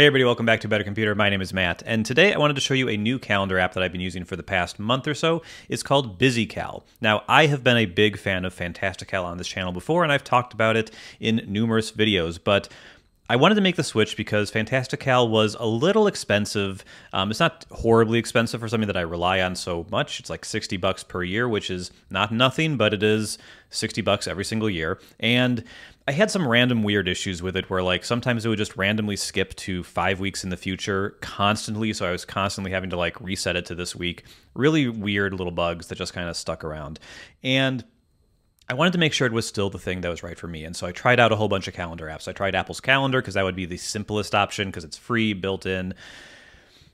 Hey everybody, welcome back to Better Computer. My name is Matt, and today I wanted to show you a new calendar app that I've been using for the past month or so. It's called BusyCal. Now, I have been a big fan of Fantastical on this channel before, and I've talked about it in numerous videos, but I wanted to make the switch because Fantastical was a little expensive. Um, it's not horribly expensive for something that I rely on so much. It's like 60 bucks per year, which is not nothing, but it is 60 bucks every single year. And I had some random weird issues with it where like sometimes it would just randomly skip to five weeks in the future constantly. So I was constantly having to like reset it to this week. Really weird little bugs that just kind of stuck around. And I wanted to make sure it was still the thing that was right for me. And so I tried out a whole bunch of calendar apps. I tried Apple's Calendar because that would be the simplest option because it's free, built in.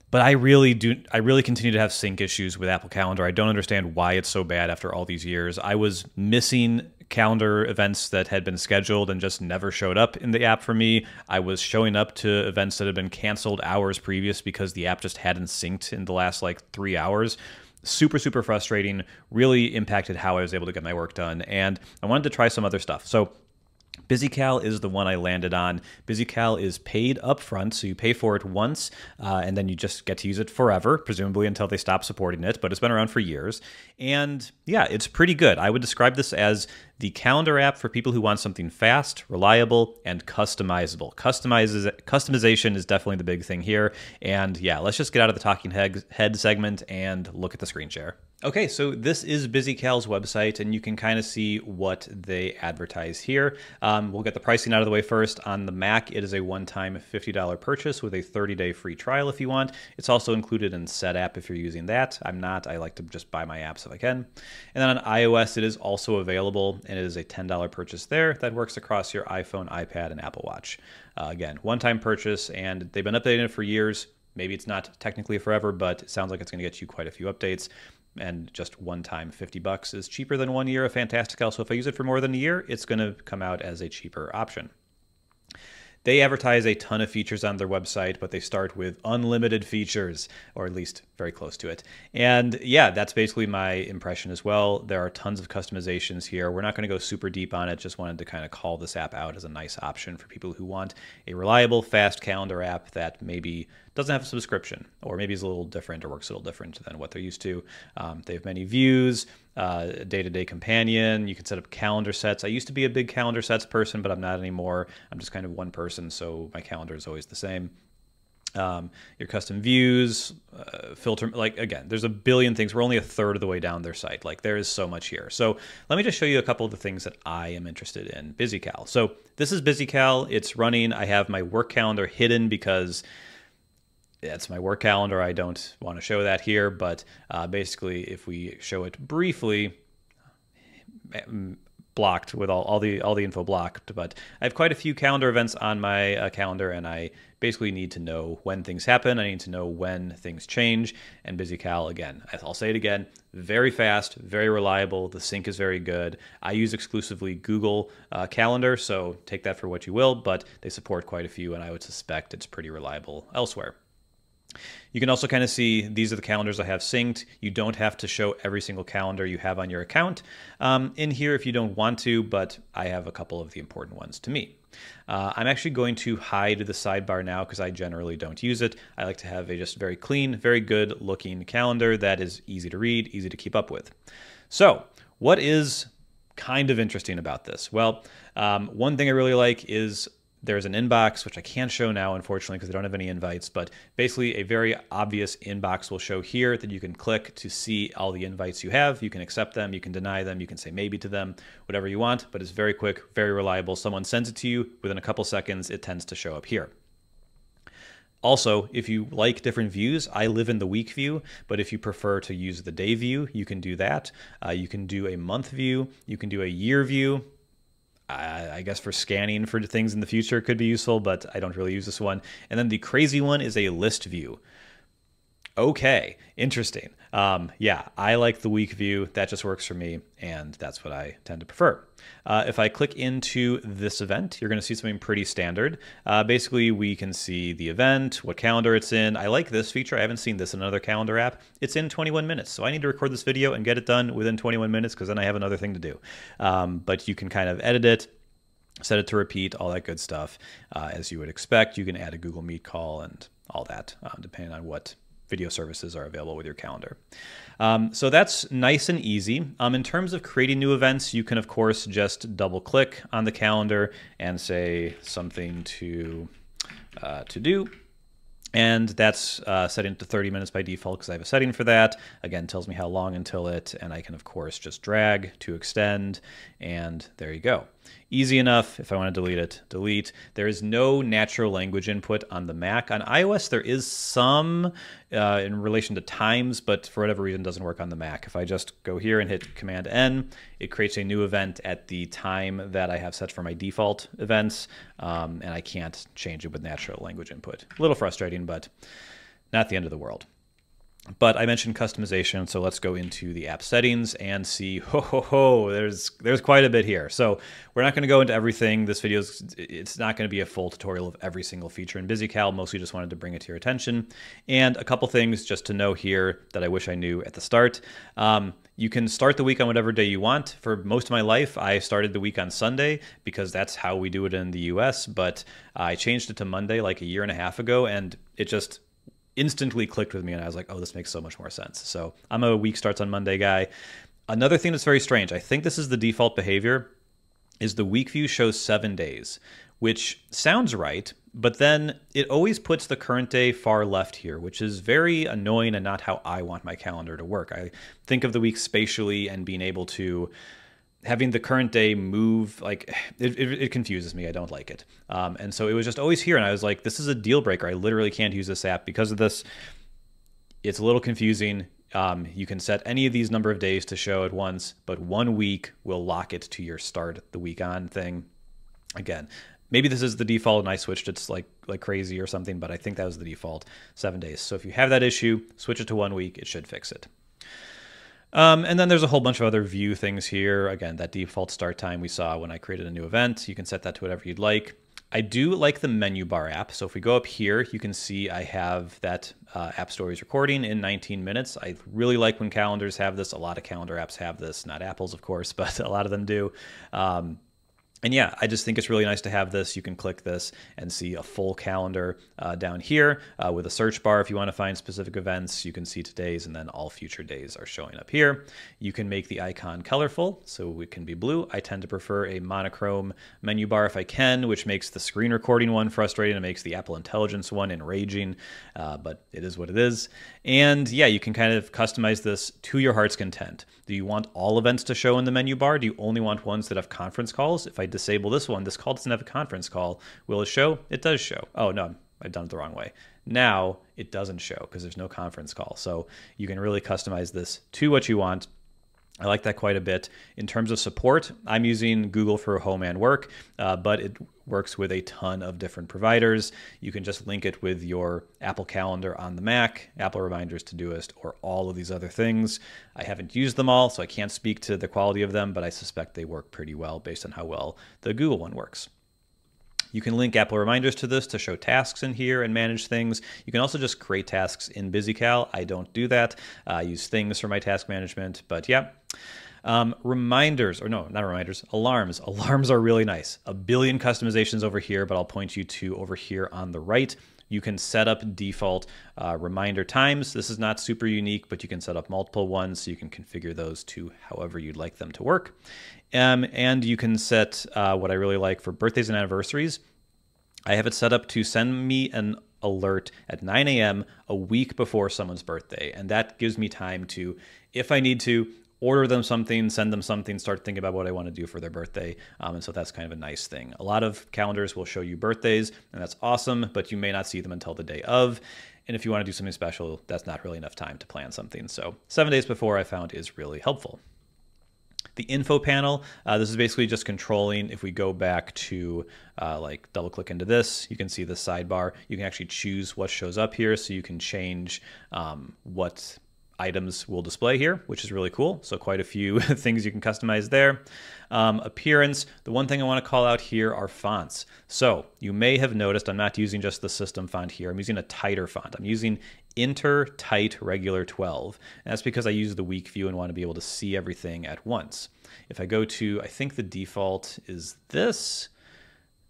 But I really do I really continue to have sync issues with Apple Calendar. I don't understand why it's so bad after all these years. I was missing calendar events that had been scheduled and just never showed up in the app for me. I was showing up to events that had been canceled hours previous because the app just hadn't synced in the last like 3 hours super super frustrating really impacted how i was able to get my work done and i wanted to try some other stuff so BusyCal is the one I landed on. BusyCal is paid upfront, so you pay for it once, uh, and then you just get to use it forever, presumably until they stop supporting it. But it's been around for years, and yeah, it's pretty good. I would describe this as the calendar app for people who want something fast, reliable, and customizable. Customizes, customization is definitely the big thing here. And yeah, let's just get out of the talking head, segment and look at the screen share. Okay, so this is BusyCal's website, and you can kind of see what they advertise here. Um, we'll get the pricing out of the way first. On the Mac, it is a one-time $50 purchase with a 30-day free trial if you want. It's also included in Setapp if you're using that. I'm not. I like to just buy my apps if I can. And then on iOS, it is also available and it is a $10 purchase there that works across your iPhone, iPad, and Apple Watch. Uh, again, one time purchase, and they've been updating it for years. Maybe it's not technically forever, but it sounds like it's going to get you quite a few updates. And just one time 50 bucks is cheaper than one year of Fantastical. So if I use it for more than a year, it's going to come out as a cheaper option. They advertise a ton of features on their website, but they start with unlimited features, or at least very close to it. And yeah, that's basically my impression as well. There are tons of customizations here. We're not going to go super deep on it, just wanted to kind of call this app out as a nice option for people who want a reliable, fast calendar app that maybe doesn't have a subscription, or maybe is a little different or works a little different than what they're used to. Um, they have many views, day to day companion. You can set up calendar sets. I used to be a big calendar sets person, but I'm not anymore. I'm just kind of one person, so my calendar is always the same. Um, your custom views, uh, filter, like again, there's a billion things. We're only a third of the way down their site. Like there is so much here. So let me just show you a couple of the things that I am interested in. BusyCal. So this is BusyCal. It's running. I have my work calendar hidden because that's my work calendar. I don't want to show that here, but uh, basically, if we show it briefly, blocked with all, all the all the info blocked. But I have quite a few calendar events on my uh, calendar, and I basically need to know when things happen. I need to know when things change. And BusyCal again, I'll say it again, very fast, very reliable. The sync is very good. I use exclusively Google uh, Calendar, so take that for what you will. But they support quite a few, and I would suspect it's pretty reliable elsewhere. You can also kind of see these are the calendars I have synced. You don't have to show every single calendar you have on your account um, in here if you don't want to, but I have a couple of the important ones to me. Uh, I'm actually going to hide the sidebar now because I generally don't use it. I like to have a just very clean, very good looking calendar that is easy to read, easy to keep up with. So what is kind of interesting about this? Well, um, one thing I really like is there's an inbox, which I can't show now, unfortunately, because I don't have any invites, but basically a very obvious inbox will show here that you can click to see all the invites you have. You can accept them, you can deny them, you can say maybe to them, whatever you want, but it's very quick, very reliable. Someone sends it to you, within a couple seconds, it tends to show up here. Also, if you like different views, I live in the week view, but if you prefer to use the day view, you can do that. Uh, you can do a month view, you can do a year view, I guess for scanning for things in the future could be useful, but I don't really use this one. And then the crazy one is a list view. Okay, interesting. Um, yeah, I like the week view. That just works for me, and that's what I tend to prefer. Uh, if I click into this event, you're going to see something pretty standard. Uh, basically, we can see the event, what calendar it's in. I like this feature. I haven't seen this in another calendar app. It's in 21 minutes, so I need to record this video and get it done within 21 minutes because then I have another thing to do. Um, but you can kind of edit it set it to repeat, all that good stuff. Uh, as you would expect, you can add a Google Meet call and all that, um, depending on what video services are available with your calendar. Um, so that's nice and easy. Um, in terms of creating new events, you can, of course, just double click on the calendar and say something to, uh, to do. And that's uh, setting to 30 minutes by default because I have a setting for that. Again, tells me how long until it, and I can, of course, just drag to extend, and there you go. Easy enough. If I want to delete it, delete. There is no natural language input on the Mac. On iOS, there is some uh, in relation to times, but for whatever reason, doesn't work on the Mac. If I just go here and hit Command N, it creates a new event at the time that I have set for my default events, um, and I can't change it with natural language input. A little frustrating, but not the end of the world. But I mentioned customization, so let's go into the app settings and see. Ho ho ho! There's there's quite a bit here. So we're not going to go into everything. This video is it's not going to be a full tutorial of every single feature in BusyCal. Mostly just wanted to bring it to your attention. And a couple things just to know here that I wish I knew at the start. Um, you can start the week on whatever day you want. For most of my life, I started the week on Sunday because that's how we do it in the US. But I changed it to Monday like a year and a half ago, and it just instantly clicked with me and I was like, oh, this makes so much more sense. So I'm a week starts on Monday guy. Another thing that's very strange, I think this is the default behavior, is the week view shows seven days, which sounds right, but then it always puts the current day far left here, which is very annoying and not how I want my calendar to work. I think of the week spatially and being able to having the current day move like it, it, it, confuses me. I don't like it. Um, and so it was just always here and i was like this is a deal breaker. I literally can't use this app because of this. It's a little confusing. Um, you can set any of these number of days to show at once but one week will lock it to your start the week on thing. Again maybe this is the default and i switched it's like like crazy or something but i think that was the default. Seven days. So if you have that issue switch it to one week. It should fix it um, and then there's a whole bunch of other view things here. Again, that default start time we saw when I created a new event. You can set that to whatever you'd like. I do like the menu bar app. So if we go up here, you can see I have that uh, AppStories recording in 19 minutes. I really like when calendars have this. A lot of calendar apps have this, not Apple's, of course, but a lot of them do. Um, and yeah, I just think it's really nice to have this. You can click this and see a full calendar uh, down here uh, with a search bar. If you want to find specific events, you can see today's and then all future days are showing up here. You can make the icon colorful, so it can be blue. I tend to prefer a monochrome menu bar if I can, which makes the screen recording one frustrating. It makes the Apple Intelligence one enraging, uh, but it is what it is. And yeah, you can kind of customize this to your heart's content. Do you want all events to show in the menu bar? Do you only want ones that have conference calls? If I disable this one, this call doesn't have a conference call. Will it show? It does show. Oh, no, I've done it the wrong way. Now it doesn't show because there's no conference call. So you can really customize this to what you want. I like that quite a bit. In terms of support, I'm using Google for Home and Work, uh, but it works with a ton of different providers. You can just link it with your Apple Calendar on the Mac, Apple Reminders, Todoist, or all of these other things. I haven't used them all, so I can't speak to the quality of them, but I suspect they work pretty well based on how well the Google one works. You can link Apple Reminders to this to show tasks in here and manage Things. You can also just create tasks in BusyCal. I don't do that. I use things for my task management, but yeah. Um, reminders, or no, not reminders, alarms. Alarms are really nice. A billion customizations over here, but I'll point you to over here on the right. You can set up default uh, reminder times. This is not super unique, but you can set up multiple ones so you can configure those to however you'd like them to work. Um, and you can set uh, what I really like for birthdays and anniversaries. I have it set up to send me an alert at 9 a.m. a week before someone's birthday. And that gives me time to, if I need to, order them something, send them something, start thinking about what I want to do for their birthday. Um, and so that's kind of a nice thing. A lot of calendars will show you birthdays, and that's awesome, but you may not see them until the day of. And if you want to do something special, that's not really enough time to plan something. So seven days before I found is really helpful. The info panel, uh, this is basically just controlling. If we go back to uh, like double click into this, you can see the sidebar. You can actually choose what shows up here. So you can change um, what items will display here, which is really cool. So quite a few things you can customize there. Um, appearance, the one thing I want to call out here are fonts. So you may have noticed I'm not using just the system font here. I'm using a tighter font. I'm using Inter Tight Regular 12. And that's because I use the week view and want to be able to see everything at once. If I go to, I think the default is this.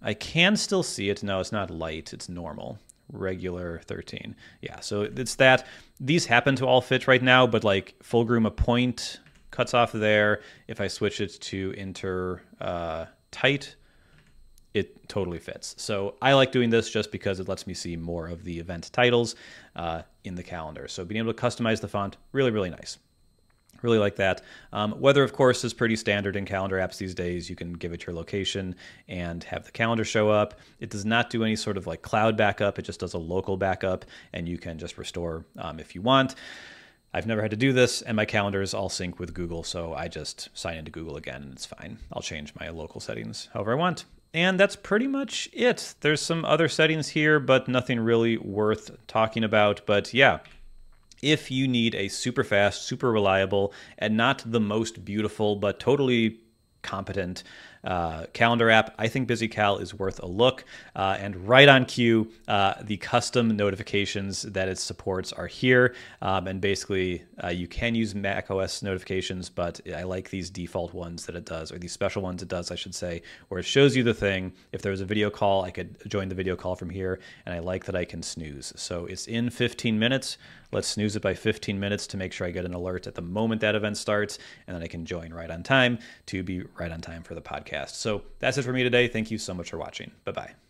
I can still see it. No, it's not light, it's normal. Regular 13. Yeah, so it's that. These happen to all fit right now, but like Fulgrim point cuts off there. If I switch it to inter uh, tight, it totally fits. So I like doing this just because it lets me see more of the event titles uh, in the calendar. So being able to customize the font, really, really nice. Really like that. Um, weather, of course, is pretty standard in calendar apps these days. You can give it your location and have the calendar show up. It does not do any sort of like cloud backup. It just does a local backup, and you can just restore um, if you want. I've never had to do this, and my calendars all sync with Google, so I just sign into Google again, and it's fine. I'll change my local settings however I want. And that's pretty much it. There's some other settings here, but nothing really worth talking about. But yeah, if you need a super fast, super reliable, and not the most beautiful, but totally competent uh, calendar app. I think BusyCal is worth a look. Uh, and right on cue, uh, the custom notifications that it supports are here. Um, and basically, uh, you can use Mac OS notifications, but I like these default ones that it does, or these special ones it does, I should say, where it shows you the thing. If there was a video call, I could join the video call from here. And I like that I can snooze. So it's in 15 minutes. Let's snooze it by 15 minutes to make sure I get an alert at the moment that event starts, and then I can join right on time to be right on time for the podcast. So that's it for me today. Thank you so much for watching. Bye bye.